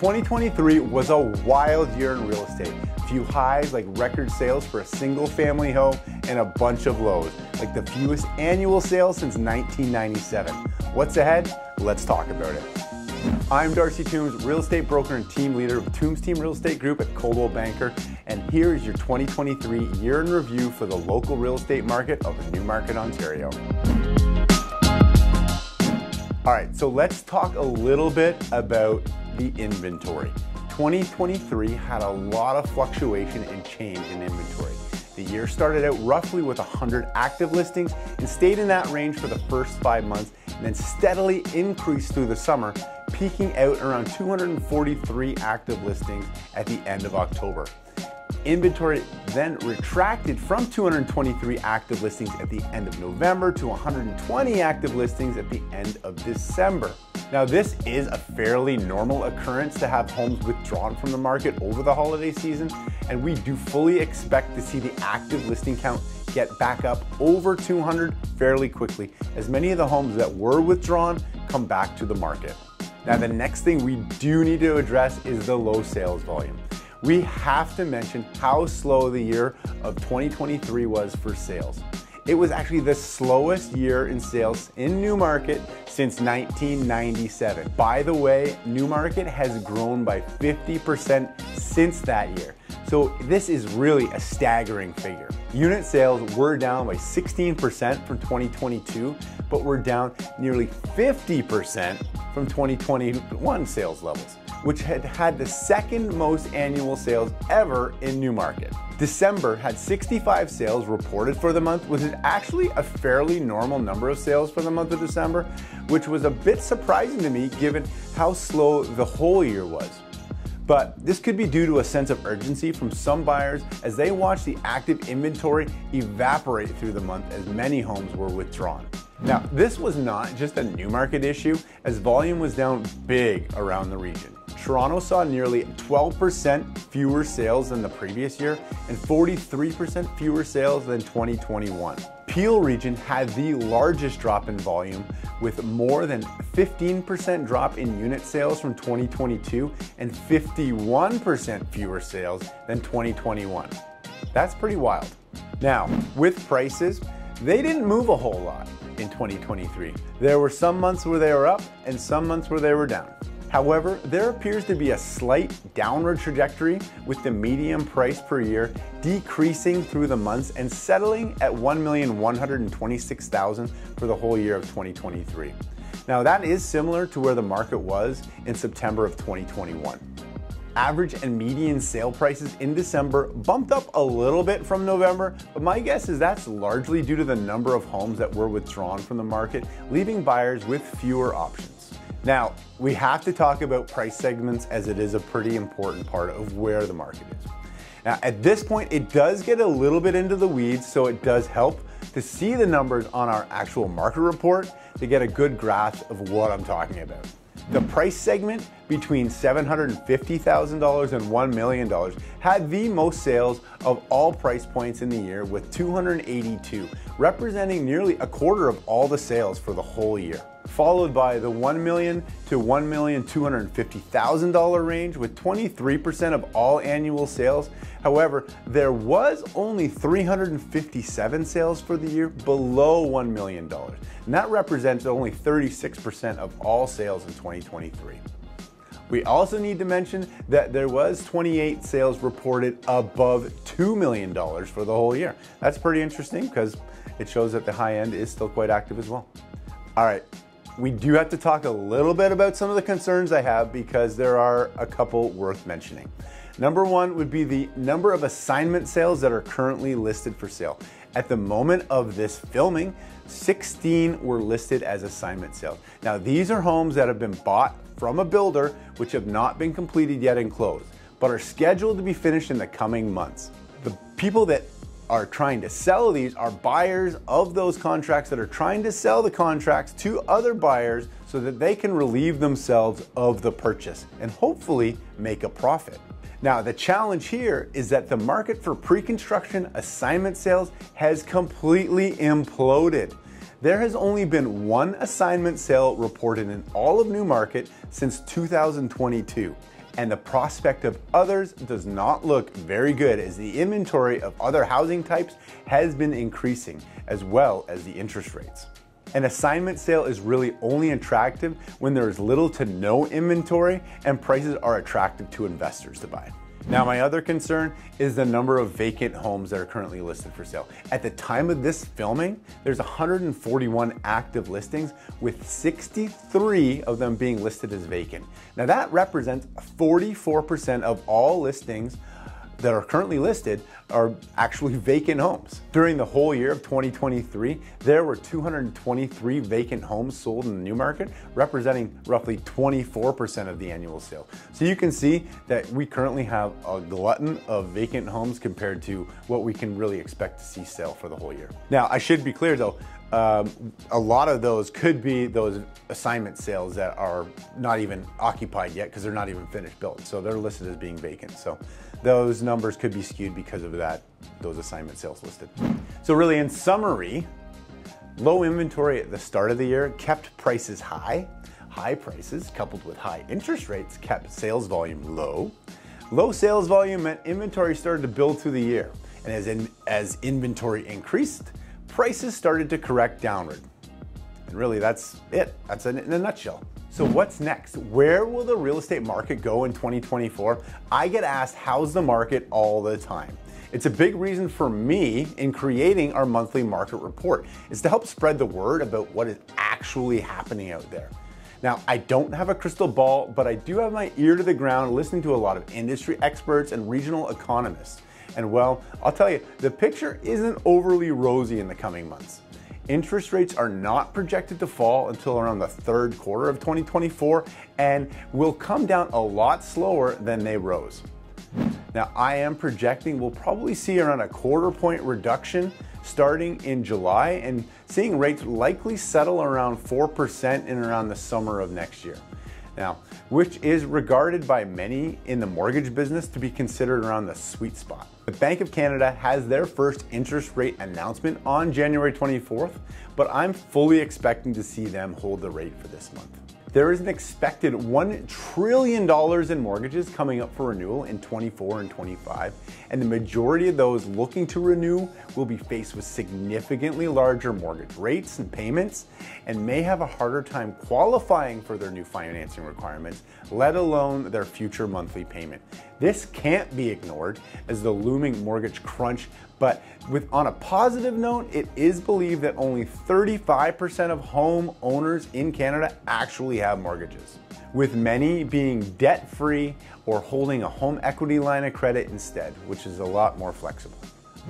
2023 was a wild year in real estate. Few highs like record sales for a single family home and a bunch of lows, like the fewest annual sales since 1997. What's ahead? Let's talk about it. I'm Darcy Toombs, real estate broker and team leader of Toombs Team Real Estate Group at Coldwell Banker, and here is your 2023 year in review for the local real estate market of Newmarket, Ontario. All right, so let's talk a little bit about the inventory. 2023 had a lot of fluctuation and change in inventory. The year started out roughly with 100 active listings and stayed in that range for the first five months, and then steadily increased through the summer, peaking out around 243 active listings at the end of October. Inventory then retracted from 223 active listings at the end of November to 120 active listings at the end of December. Now, this is a fairly normal occurrence to have homes withdrawn from the market over the holiday season, and we do fully expect to see the active listing count get back up over 200 fairly quickly, as many of the homes that were withdrawn come back to the market. Now, the next thing we do need to address is the low sales volume we have to mention how slow the year of 2023 was for sales. It was actually the slowest year in sales in Newmarket since 1997. By the way, Newmarket has grown by 50% since that year. So this is really a staggering figure. Unit sales were down by 16% from 2022, but were down nearly 50% from 2021 sales levels which had had the second most annual sales ever in Newmarket. December had 65 sales reported for the month, which is actually a fairly normal number of sales for the month of December, which was a bit surprising to me given how slow the whole year was. But this could be due to a sense of urgency from some buyers as they watch the active inventory evaporate through the month as many homes were withdrawn. Now, this was not just a Newmarket issue, as volume was down big around the region. Toronto saw nearly 12% fewer sales than the previous year and 43% fewer sales than 2021. Peel region had the largest drop in volume with more than 15% drop in unit sales from 2022 and 51% fewer sales than 2021. That's pretty wild. Now, with prices, they didn't move a whole lot in 2023. There were some months where they were up and some months where they were down. However, there appears to be a slight downward trajectory with the median price per year decreasing through the months and settling at 1,126,000 for the whole year of 2023. Now that is similar to where the market was in September of 2021. Average and median sale prices in December bumped up a little bit from November, but my guess is that's largely due to the number of homes that were withdrawn from the market, leaving buyers with fewer options. Now, we have to talk about price segments as it is a pretty important part of where the market is. Now, at this point, it does get a little bit into the weeds, so it does help to see the numbers on our actual market report to get a good grasp of what I'm talking about. The price segment between $750,000 and $1 million had the most sales of all price points in the year with 282, representing nearly a quarter of all the sales for the whole year followed by the 1 million to $1,250,000 range with 23% of all annual sales. However, there was only 357 sales for the year below $1 million, and that represents only 36% of all sales in 2023. We also need to mention that there was 28 sales reported above $2 million for the whole year. That's pretty interesting because it shows that the high end is still quite active as well. All right, we do have to talk a little bit about some of the concerns I have because there are a couple worth mentioning. Number one would be the number of assignment sales that are currently listed for sale. At the moment of this filming, 16 were listed as assignment sales. Now, these are homes that have been bought from a builder which have not been completed yet and closed, but are scheduled to be finished in the coming months. The people that are trying to sell these are buyers of those contracts that are trying to sell the contracts to other buyers so that they can relieve themselves of the purchase and hopefully make a profit. Now, the challenge here is that the market for pre construction assignment sales has completely imploded. There has only been one assignment sale reported in all of Newmarket since 2022. And the prospect of others does not look very good as the inventory of other housing types has been increasing as well as the interest rates. An assignment sale is really only attractive when there is little to no inventory and prices are attractive to investors to buy. Now, my other concern is the number of vacant homes that are currently listed for sale. At the time of this filming, there's 141 active listings with 63 of them being listed as vacant. Now that represents 44% of all listings that are currently listed are actually vacant homes. During the whole year of 2023, there were 223 vacant homes sold in the new market, representing roughly 24% of the annual sale. So you can see that we currently have a glutton of vacant homes compared to what we can really expect to see sell for the whole year. Now, I should be clear though, um, a lot of those could be those assignment sales that are not even occupied yet because they're not even finished built. So they're listed as being vacant. So those numbers could be skewed because of that, those assignment sales listed. So really in summary, low inventory at the start of the year kept prices high. High prices coupled with high interest rates kept sales volume low. Low sales volume meant inventory started to build through the year. And as, in, as inventory increased, prices started to correct downward. And really, that's it. That's it in a nutshell. So what's next? Where will the real estate market go in 2024? I get asked, how's the market all the time? It's a big reason for me in creating our monthly market report is to help spread the word about what is actually happening out there. Now, I don't have a crystal ball, but I do have my ear to the ground listening to a lot of industry experts and regional economists. And well, I'll tell you, the picture isn't overly rosy in the coming months. Interest rates are not projected to fall until around the third quarter of 2024 and will come down a lot slower than they rose. Now, I am projecting we'll probably see around a quarter point reduction starting in July and seeing rates likely settle around 4% in around the summer of next year. Now, which is regarded by many in the mortgage business to be considered around the sweet spot. The Bank of Canada has their first interest rate announcement on January 24th, but I'm fully expecting to see them hold the rate for this month. There is an expected $1 trillion in mortgages coming up for renewal in 24 and 25, and the majority of those looking to renew will be faced with significantly larger mortgage rates and payments and may have a harder time qualifying for their new financing requirements, let alone their future monthly payment. This can't be ignored as the looming mortgage crunch but with on a positive note, it is believed that only 35% of home owners in Canada actually have mortgages, with many being debt-free or holding a home equity line of credit instead, which is a lot more flexible.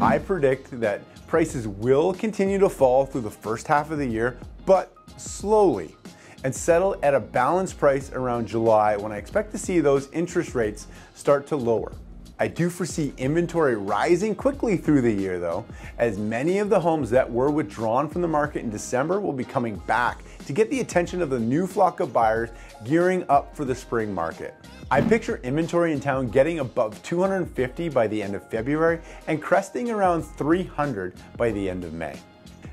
I predict that prices will continue to fall through the first half of the year, but slowly and settle at a balanced price around July when I expect to see those interest rates start to lower. I do foresee inventory rising quickly through the year though, as many of the homes that were withdrawn from the market in December will be coming back to get the attention of the new flock of buyers gearing up for the spring market. I picture inventory in town getting above 250 by the end of February and cresting around 300 by the end of May.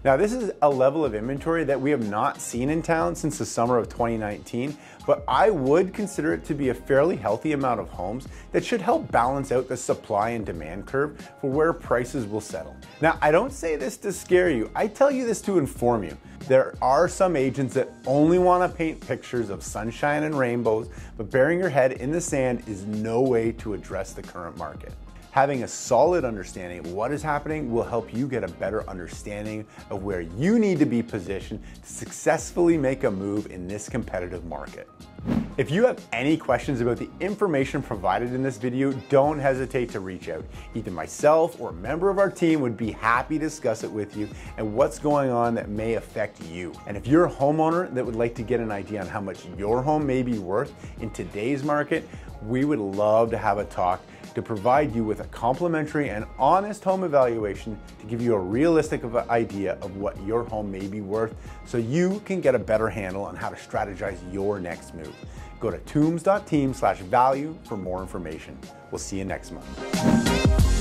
Now, this is a level of inventory that we have not seen in town since the summer of 2019, but I would consider it to be a fairly healthy amount of homes that should help balance out the supply and demand curve for where prices will settle. Now, I don't say this to scare you, I tell you this to inform you. There are some agents that only want to paint pictures of sunshine and rainbows, but burying your head in the sand is no way to address the current market. Having a solid understanding of what is happening will help you get a better understanding of where you need to be positioned to successfully make a move in this competitive market. If you have any questions about the information provided in this video, don't hesitate to reach out. Either myself or a member of our team would be happy to discuss it with you and what's going on that may affect you. And if you're a homeowner that would like to get an idea on how much your home may be worth in today's market, we would love to have a talk to provide you with a complimentary and honest home evaluation to give you a realistic idea of what your home may be worth so you can get a better handle on how to strategize your next move. Go to toombs.team slash value for more information. We'll see you next month.